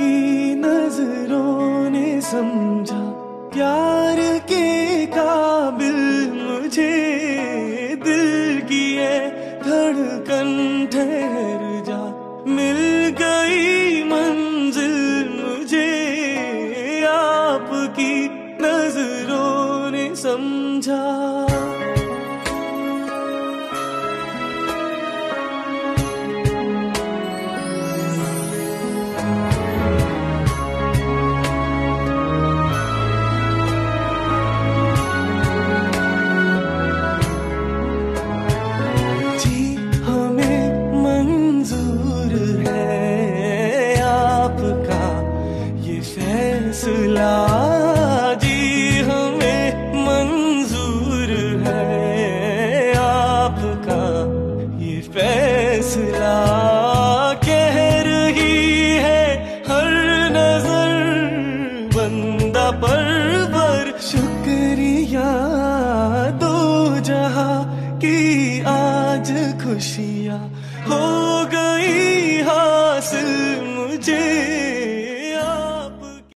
नज़रों ने समझा, प्यार के काबिल मुझे दिल की है धड़कन ठहर जा। मिल गई मंजिल मुझे आपकी नज़रों ने समझा। जी हमें मंजूर है आपका ये फैसला। कह रही है हर नज़र, बंदा पर शुक्रिया दो जहा की आज खुशियाँ हो गई